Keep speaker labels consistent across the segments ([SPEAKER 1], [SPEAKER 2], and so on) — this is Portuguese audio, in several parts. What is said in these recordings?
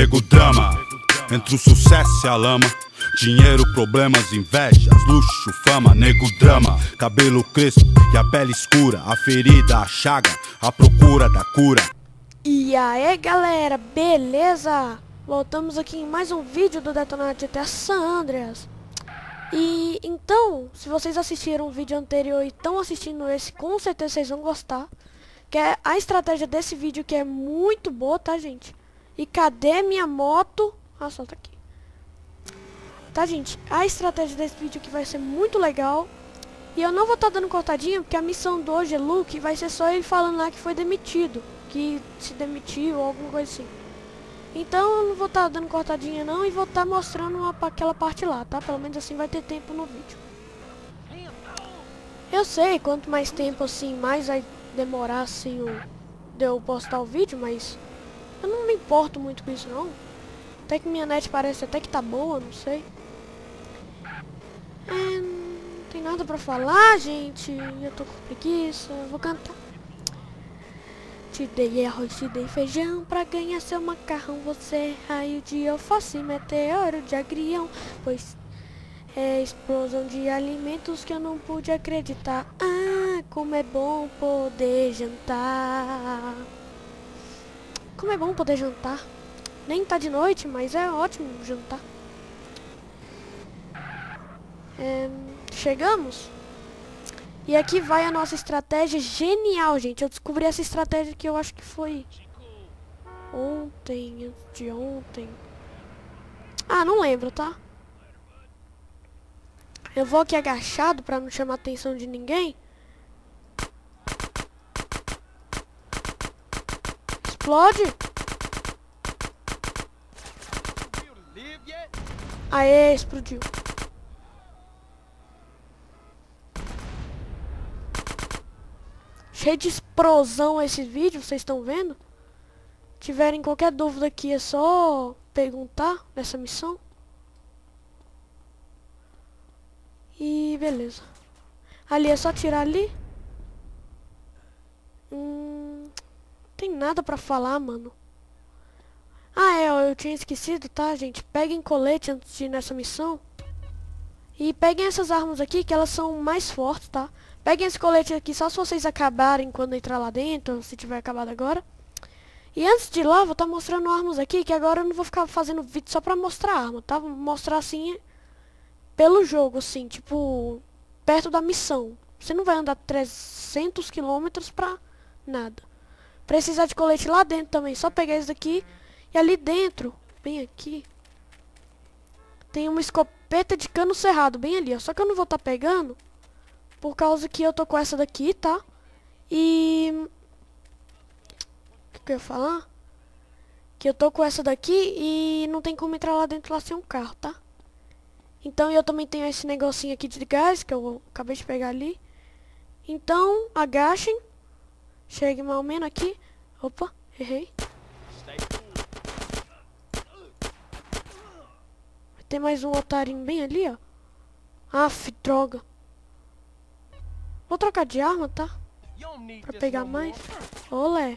[SPEAKER 1] nego drama. Entre o sucesso e a lama. Dinheiro, problemas, invejas, luxo, fama, nego drama, cabelo crespo e a pele escura, a ferida, a chaga, a procura da cura.
[SPEAKER 2] E aí galera, beleza? Voltamos aqui em mais um vídeo do Detonado GTA San Andreas. E então, se vocês assistiram o vídeo anterior e estão assistindo esse, com certeza vocês vão gostar. Que é a estratégia desse vídeo que é muito boa, tá gente? E cadê minha moto? Ah, só tá aqui. Tá, gente? A estratégia desse vídeo que vai ser muito legal. E eu não vou estar tá dando cortadinha, porque a missão do hoje é Luke vai ser só ele falando lá que foi demitido. Que se demitiu ou alguma coisa assim. Então eu não vou estar tá dando cortadinha não e vou estar tá mostrando uma, aquela parte lá, tá? Pelo menos assim vai ter tempo no vídeo. Eu sei, quanto mais tempo assim, mais vai demorar assim o, de eu postar o vídeo, mas eu não me importo muito com isso não. Até que minha net parece até que tá boa, não sei. É, não tem nada pra falar, gente. Eu tô com preguiça. Vou cantar. Te dei arroz, te dei feijão Pra ganhar seu macarrão Você é raio de alface, meteoro de agrião Pois é explosão de alimentos que eu não pude acreditar Ah, como é bom poder jantar Como é bom poder jantar Nem tá de noite, mas é ótimo jantar é, chegamos. E aqui vai a nossa estratégia genial, gente. Eu descobri essa estratégia que eu acho que foi ontem, de ontem. Ah, não lembro, tá? Eu vou aqui agachado pra não chamar a atenção de ninguém. Explode. Aê, explodiu. Cheio de explosão esse vídeo, vocês estão vendo? Tiverem qualquer dúvida aqui, é só perguntar nessa missão. E beleza. Ali é só tirar ali. Hum, tem nada pra falar, mano. Ah, é, eu tinha esquecido, tá, gente? Peguem colete antes de ir nessa missão. E peguem essas armas aqui, que elas são mais fortes, tá? Peguem esse colete aqui só se vocês acabarem quando entrar lá dentro, se tiver acabado agora. E antes de ir lá, vou estar tá mostrando armas aqui, que agora eu não vou ficar fazendo vídeo só pra mostrar arma, tá? Vou mostrar assim, pelo jogo, assim, tipo, perto da missão. Você não vai andar 300 quilômetros pra nada. Precisar de colete lá dentro também, só pegar esse daqui. E ali dentro, bem aqui, tem uma escopeta de cano cerrado, bem ali, ó. Só que eu não vou estar tá pegando, por causa que eu tô com essa daqui, tá? E... O que, que eu ia falar? Que eu tô com essa daqui e não tem como entrar lá dentro lá sem um carro, tá? Então eu também tenho esse negocinho aqui de gás que eu acabei de pegar ali. Então, agachem. Chegue mais ou menos aqui. Opa, errei. Vai ter mais um otarinho bem ali, ó. Aff, droga. Vou trocar de arma, tá? Pra pegar mais. Olé.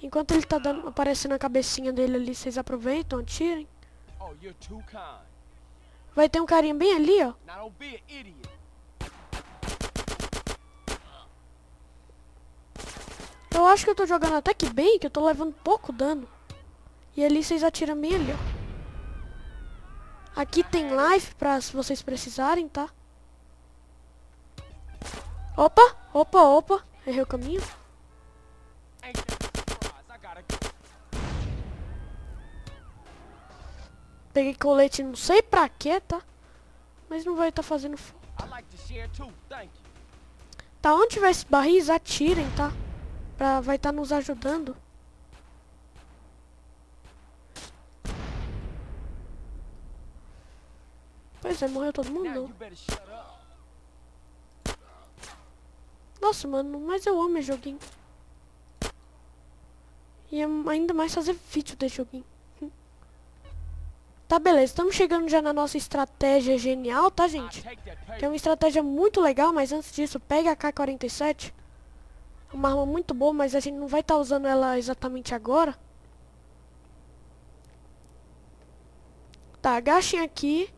[SPEAKER 2] Enquanto ele tá dando, aparecendo a cabecinha dele ali, vocês aproveitam, atirem. Oh, Vai ter um carinha bem ali, ó. Eu acho que eu tô jogando até que bem, que eu tô levando pouco dano. E ali vocês atiram bem ali, ó. Aqui tem live pra se vocês precisarem, tá? Opa, opa, opa. Errei o caminho. Peguei colete, não sei pra quê, tá? Mas não vai estar tá fazendo falta. Tá, onde tiver esses barris, atirem, tá? Pra, vai estar tá nos ajudando. Pois é, morreu todo mundo. Nossa, mano, mas eu amo esse joguinho. E ainda mais fazer vídeo desse joguinho. Tá, beleza. Estamos chegando já na nossa estratégia genial, tá, gente? Que é uma estratégia muito legal, mas antes disso, pega a K-47. Uma arma muito boa, mas a gente não vai estar tá usando ela exatamente agora. Tá, agachem aqui.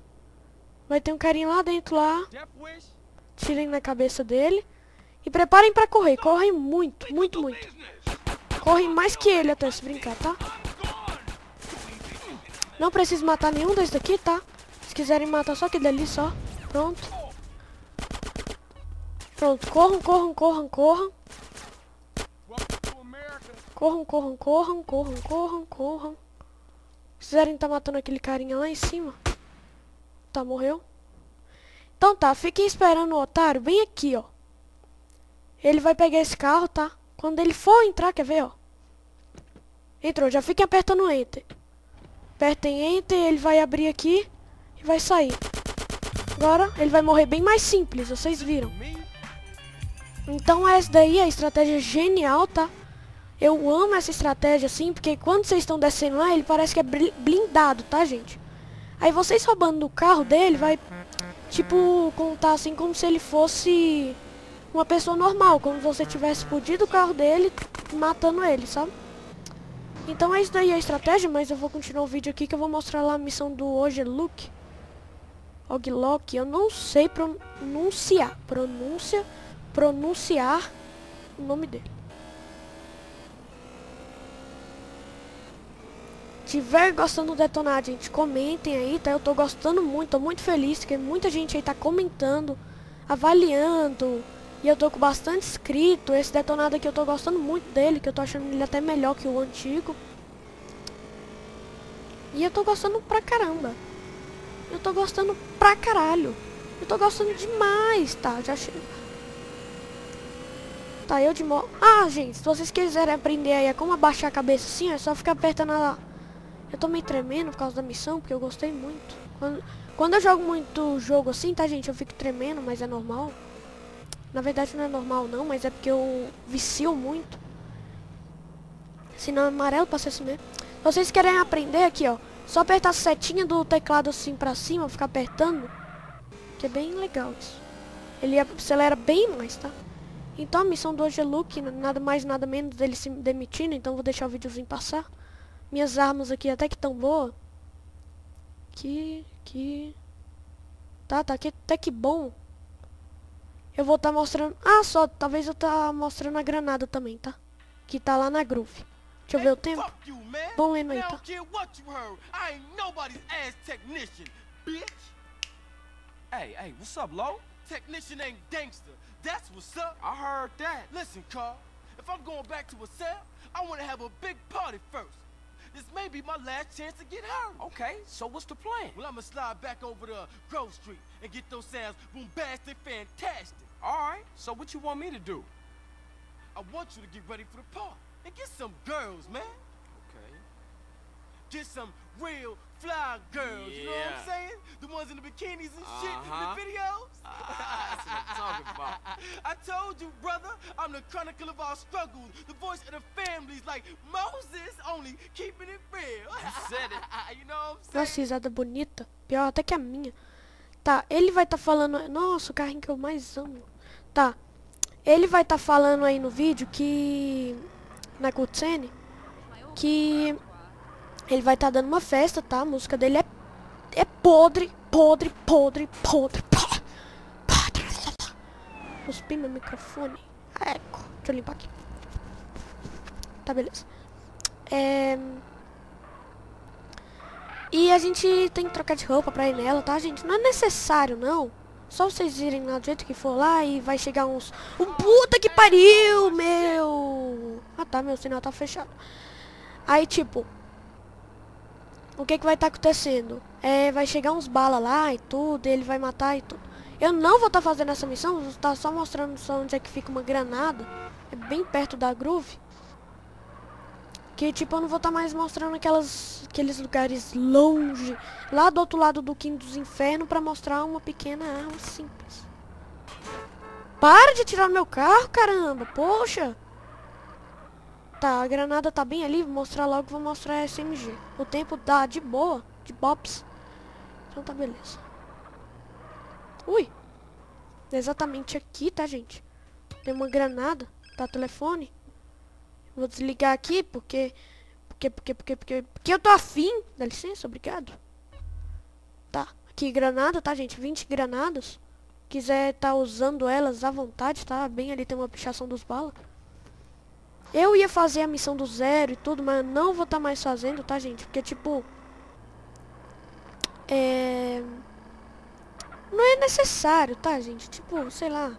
[SPEAKER 2] Vai ter um carinha lá dentro lá. Tirem na cabeça dele. E preparem pra correr. Correm muito, muito, muito. Correm mais que ele até se brincar, tá? Não preciso matar nenhum desses daqui, tá? Se quiserem matar só aquele dali, só. Pronto. Pronto, corram, corram, corram, corram. Corram, corram, corram, corram, corram, corram. Se quiserem tá matando aquele carinha lá em cima. Tá, morreu. Então tá, fiquem esperando o otário bem aqui, ó. Ele vai pegar esse carro, tá? Quando ele for entrar, quer ver, ó. Entrou, já fiquem apertando Enter. Apertem Enter, ele vai abrir aqui e vai sair. Agora, ele vai morrer bem mais simples, vocês viram. Então essa daí é a estratégia genial, tá? Eu amo essa estratégia assim, porque quando vocês estão descendo lá, ele parece que é blindado, tá, gente? Aí vocês roubando o carro dele, vai, tipo, contar assim como se ele fosse uma pessoa normal, como se você tivesse explodido o carro dele, matando ele, sabe? Então é isso daí a estratégia, mas eu vou continuar o vídeo aqui que eu vou mostrar lá a missão do hoje Luke. Oglock, eu não sei pronunciar, pronúncia, pronunciar o nome dele. Tiver gostando do Detonar, gente, comentem aí, tá? Eu tô gostando muito, tô muito feliz, porque muita gente aí tá comentando, avaliando, e eu tô com bastante inscrito. Esse detonado aqui eu tô gostando muito dele, que eu tô achando ele até melhor que o antigo. E eu tô gostando pra caramba. Eu tô gostando pra caralho. Eu tô gostando demais, tá? Já chego. Tá, eu de mo... Ah, gente, se vocês quiserem aprender aí a como abaixar a cabeça assim, é só ficar apertando a... Eu tô meio tremendo por causa da missão, porque eu gostei muito. Quando, quando eu jogo muito jogo assim, tá, gente, eu fico tremendo, mas é normal. Na verdade não é normal não, mas é porque eu vicio muito. Sinal amarelo pra ser assim mesmo. Se vocês querem aprender aqui, ó. Só apertar a setinha do teclado assim pra cima, ficar apertando. Que é bem legal isso. Ele acelera bem mais, tá? Então a missão do hoje é Luke, nada mais nada menos dele se demitindo, então vou deixar o videozinho passar. Minhas armas aqui até que tão boa. Que... que... Tá, tá, que, até que bom. Eu vou estar tá mostrando... Ah, só, talvez eu tá mostrando a granada também, tá? Que tá lá na groove. Deixa eu ver o tempo. Vamos lendo aí, tá? Hey, hey, what's up, Low? Technician ain't gangster. That's what's up. I heard that. Listen, Carl. If I'm going back to a cell, I want to have a big party first. This may be my last chance to get her. Okay, so what's the plan? Well, I'm gonna slide back over to Grove Street and get those sounds bombastic fantastic. All right, so what you want me to do? I want you to get ready for the party and get some girls, man. Okay. Get some real fly girls, yeah. you know what I'm saying? The ones in the bikinis and uh -huh. shit in the uh-huh. videos. Uh, that's what I'm talking about. I told you, brother, I'm the chronicle of our struggles, the voice of the families, like Moses, only keeping it real. You said it. you know what I'm saying? Nossa, risada bonita. Pior até que a minha. Tá, ele vai estar tá falando... Nossa, o carrinho que eu mais amo. Tá. Ele vai estar tá falando aí no vídeo que... Na cutscene. Que... Ele vai estar tá dando uma festa, tá? A música dele é... É podre, podre, podre, podre, podre. Cuspi meu microfone. Ah, eco. Deixa eu limpar aqui. Tá, beleza. É... E a gente tem que trocar de roupa pra ir nela, tá, gente? Não é necessário, não. Só vocês irem lá do jeito que for lá e vai chegar uns... Um puta que pariu, meu! Ah, tá, meu sinal tá fechado. Aí, tipo... O que que vai estar tá acontecendo? É, vai chegar uns balas lá e tudo, ele vai matar e tudo. Eu não vou estar tá fazendo essa missão, vou estar tá só mostrando só onde é que fica uma granada. É bem perto da groove. Que tipo, eu não vou estar tá mais mostrando aquelas, aqueles lugares longe, lá do outro lado do Quinto dos Infernos, pra mostrar uma pequena arma simples. Para de tirar meu carro, caramba! Poxa! Tá, a granada tá bem ali, vou mostrar logo, vou mostrar a SMG. O tempo dá de boa, de bops. Então tá beleza. Ui! Exatamente aqui, tá, gente? Tem uma granada. tá? Telefone. Vou desligar aqui porque... Porque, porque, porque, porque... Porque eu tô afim. Dá licença, obrigado. Tá. Aqui, granada, tá, gente? 20 granadas. Quiser tá usando elas à vontade, tá? Bem ali tem uma pichação dos balas. Eu ia fazer a missão do zero e tudo, mas eu não vou estar tá mais fazendo, tá, gente? Porque, tipo... É... Não é necessário, tá, gente? Tipo, sei lá...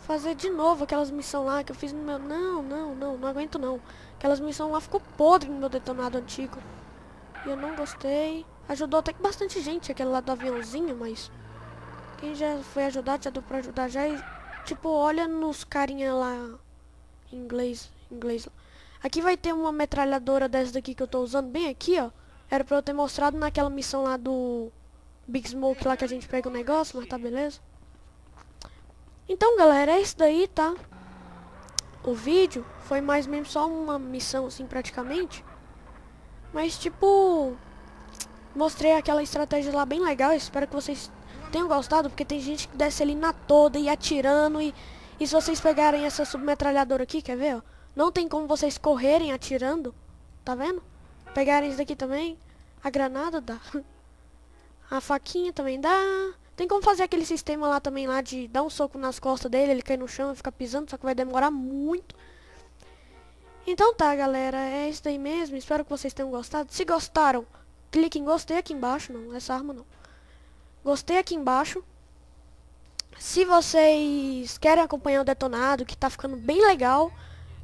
[SPEAKER 2] Fazer de novo aquelas missões lá que eu fiz no meu... Não, não, não, não aguento não. Aquelas missões lá ficou podre no meu detonado antigo. E eu não gostei. Ajudou até que bastante gente aquele lá do aviãozinho, mas... Quem já foi ajudar, já deu pra ajudar já. E, tipo, olha nos carinha lá inglês, inglês. Aqui vai ter uma metralhadora dessa daqui que eu tô usando bem aqui, ó. Era pra eu ter mostrado naquela missão lá do Big Smoke lá que a gente pega o negócio, mas tá beleza. Então, galera, é isso daí, tá? O vídeo foi mais mesmo só uma missão, assim, praticamente. Mas, tipo... Mostrei aquela estratégia lá bem legal. Espero que vocês tenham gostado, porque tem gente que desce ali na toda e atirando e e se vocês pegarem essa submetralhadora aqui, quer ver, ó? Não tem como vocês correrem atirando. Tá vendo? Pegarem isso daqui também. A granada dá. A faquinha também dá. Tem como fazer aquele sistema lá também, lá de dar um soco nas costas dele, ele cair no chão e ficar pisando, só que vai demorar muito. Então tá, galera, é isso daí mesmo. Espero que vocês tenham gostado. Se gostaram, clique em gostei aqui embaixo. Não, essa arma não. Gostei aqui embaixo. Se vocês querem acompanhar o detonado, que tá ficando bem legal,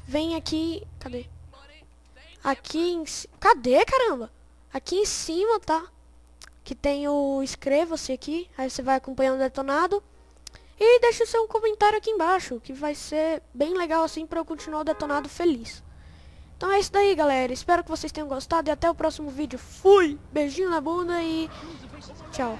[SPEAKER 2] vem aqui... Cadê? Aqui em... Cadê, caramba? Aqui em cima, tá? Que tem o inscreva-se aqui. Aí você vai acompanhando o detonado. E deixa o seu comentário aqui embaixo, que vai ser bem legal assim pra eu continuar o detonado feliz. Então é isso daí, galera. Espero que vocês tenham gostado e até o próximo vídeo. Fui! Beijinho na bunda e... Tchau.